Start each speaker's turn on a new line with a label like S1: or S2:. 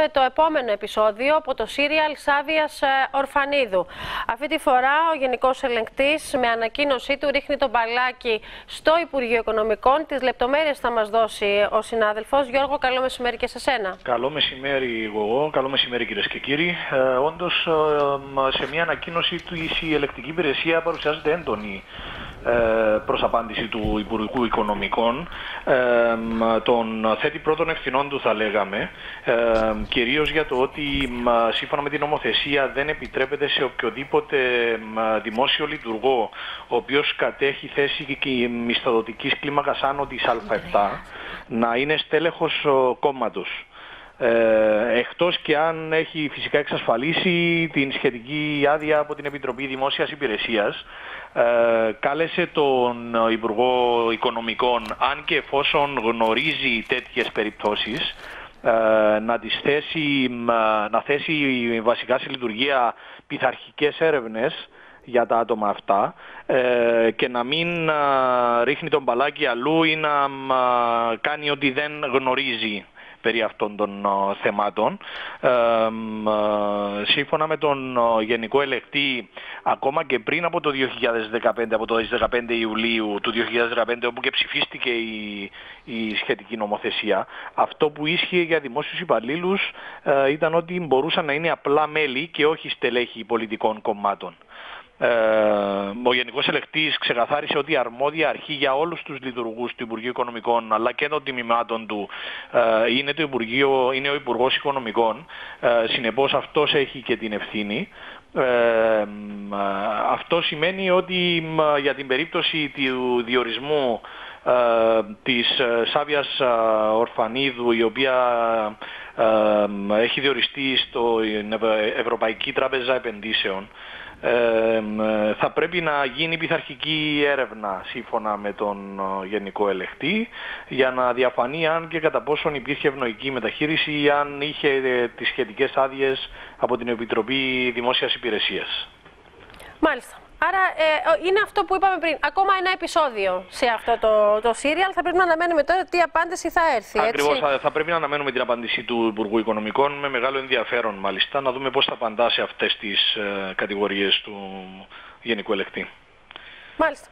S1: με το επόμενο επεισόδιο από το Σύριαλ Σάβιας Ορφανίδου. Αυτή τη φορά ο Γενικός Ελεγκτής με ανακοίνωσή του ρίχνει τον μπαλάκι στο Υπουργείο Οικονομικών. Τις λεπτομέρειες θα μας δώσει ο συνάδελφος. Γιώργο, καλό μεσημέρι και σε σένα.
S2: Καλό μεσημέρι εγώ, καλό μεσημέρι κυρίες και κύριοι. Ε, Όντως, ε, σε μια ανακοίνωση του η ελεκτική υπηρεσία παρουσιάζεται έντονη ε, προς απάντηση του Υπουργού Οικονομικών ε, τον θέτει πρώτων ευθυνών του θα λέγαμε ε, κυρίως για το ότι σύμφωνα με την νομοθεσία δεν επιτρέπεται σε οποιοδήποτε δημόσιο λειτουργό ο οποίος κατέχει θέση και μισθοδοτικής κλίμακας άνω της Α7 να είναι στέλεχος κόμματος. Ε, εκτός και αν έχει φυσικά εξασφαλίσει την σχετική άδεια από την Επιτροπή Δημόσιας Υπηρεσίας ε, κάλεσε τον Υπουργό Οικονομικών αν και εφόσον γνωρίζει τέτοιες περιπτώσεις ε, να, τις θέσει, να θέσει βασικά σε λειτουργία πειθαρχικές έρευνες για τα άτομα αυτά ε, και να μην ρίχνει τον μπαλάκι αλλού ή να κάνει ότι δεν γνωρίζει περί αυτών των θεμάτων. Ε, σύμφωνα με τον Γενικό Ελεκτή, ακόμα και πριν από το 2015, από το 15 Ιουλίου του 2015, όπου και ψηφίστηκε η, η σχετική νομοθεσία, αυτό που ίσχυε για δημόσιους υπαλλήλους ε, ήταν ότι μπορούσαν να είναι απλά μέλη και όχι στελέχη πολιτικών κομμάτων. Ε, ο Γενικός Ελεκτής ξεκαθάρισε ότι η αρμόδια αρχή για όλους τους λειτουργούς του Υπουργείου Οικονομικών αλλά και των τιμημάτων του ε, είναι, το Υπουργείο, είναι ο Υπουργός Οικονομικών. Ε, συνεπώς αυτός έχει και την ευθύνη. Ε, αυτό σημαίνει ότι για την περίπτωση του διορισμού ε, της Σάβιας Ορφανίδου η οποία έχει διοριστεί στο Ευρωπαϊκή Τράπεζα Επενδύσεων θα πρέπει να γίνει πειθαρχική έρευνα σύμφωνα με τον ε, Γενικό Ελεκτή για να διαφανεί αν και κατά πόσον υπήρχε ευνοϊκή μεταχείριση ή αν είχε ε, τις σχετικές άδειες από την Επιτροπή Δημόσιας Υπηρεσίας.
S1: Μάλιστα. Άρα ε, είναι αυτό που είπαμε πριν. Ακόμα ένα επεισόδιο σε αυτό το, το serial. Θα πρέπει να αναμένουμε τώρα τι απάντηση θα έρθει.
S2: Ακριβώς. Θα, θα πρέπει να αναμένουμε την απάντηση του Υπουργού Οικονομικών με μεγάλο ενδιαφέρον μάλιστα. Να δούμε πώς θα απαντά σε αυτές τις ε, κατηγορίες του Γενικού Ελεκτή.
S1: Μάλιστα.